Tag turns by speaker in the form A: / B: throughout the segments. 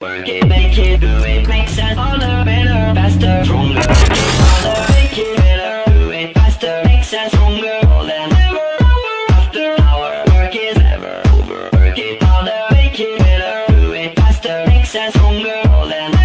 A: Work it, make it, do it, make sense. All the better, faster, stronger. Smaller, make it better, do it faster, makes us stronger. All and ever, hour after hour work is never over. Work it harder, make it better, do it faster, makes us stronger.
B: All and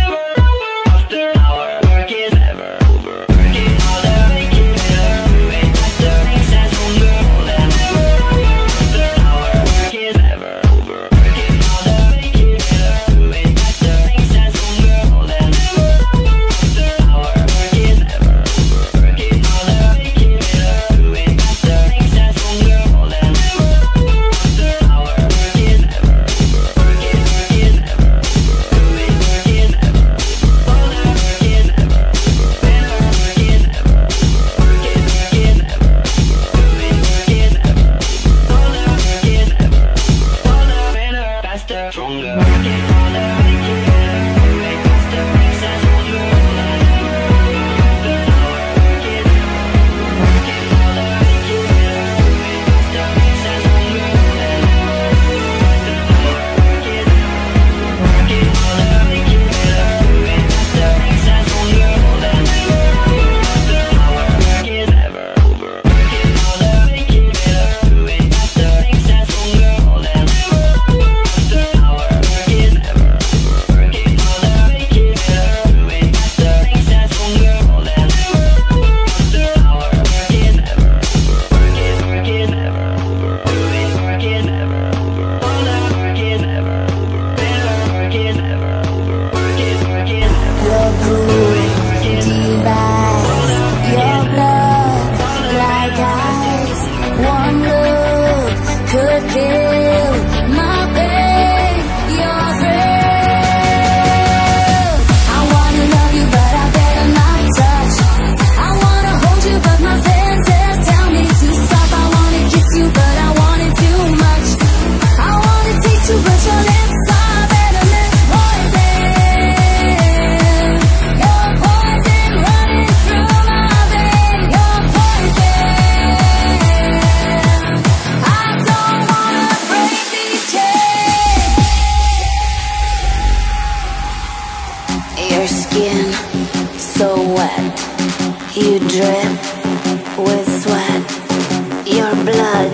B: blood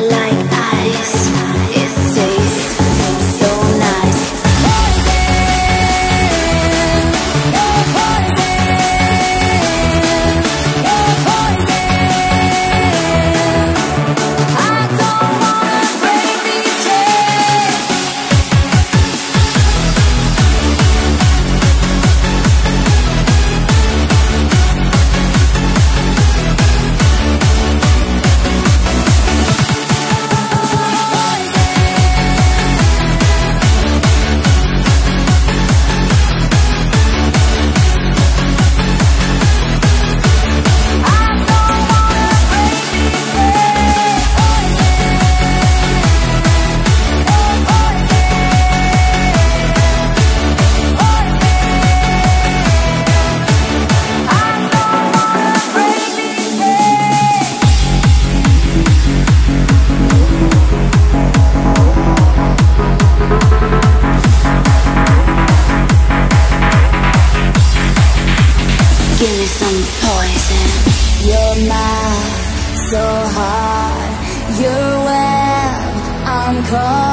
B: like ice. call.